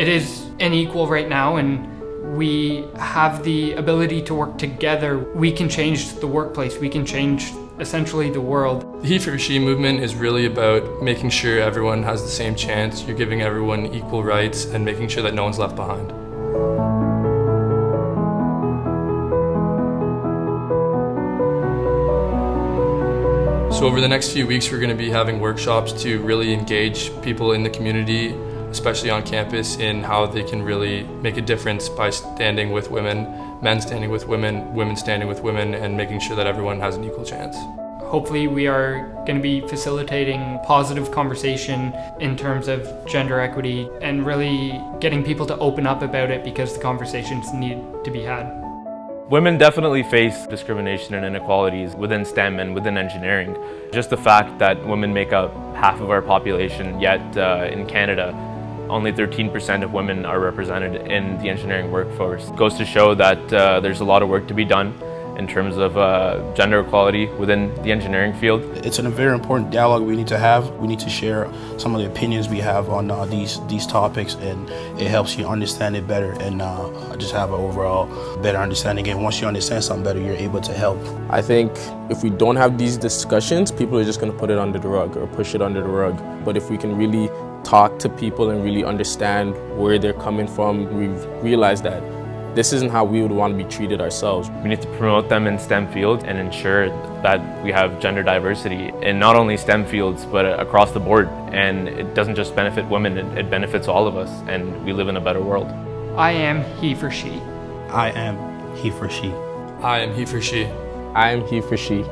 It is unequal right now and we have the ability to work together. We can change the workplace. We can change essentially the world. The He for She movement is really about making sure everyone has the same chance. You're giving everyone equal rights and making sure that no one's left behind. So over the next few weeks, we're going to be having workshops to really engage people in the community, especially on campus, in how they can really make a difference by standing with women, men standing with women, women standing with women, and making sure that everyone has an equal chance. Hopefully we are going to be facilitating positive conversation in terms of gender equity and really getting people to open up about it because the conversations need to be had. Women definitely face discrimination and inequalities within STEM and within engineering. Just the fact that women make up half of our population, yet uh, in Canada, only 13% of women are represented in the engineering workforce. It goes to show that uh, there's a lot of work to be done in terms of uh, gender equality within the engineering field. It's a very important dialogue we need to have. We need to share some of the opinions we have on uh, these these topics, and it helps you understand it better and uh, just have an overall better understanding. And once you understand something better, you're able to help. I think if we don't have these discussions, people are just going to put it under the rug or push it under the rug. But if we can really talk to people and really understand where they're coming from, we realize that this isn't how we would want to be treated ourselves. We need to promote them in STEM fields and ensure that we have gender diversity in not only STEM fields but across the board. And it doesn't just benefit women, it benefits all of us and we live in a better world. I am he for she. I am he for she. I am he for she. I am he for she.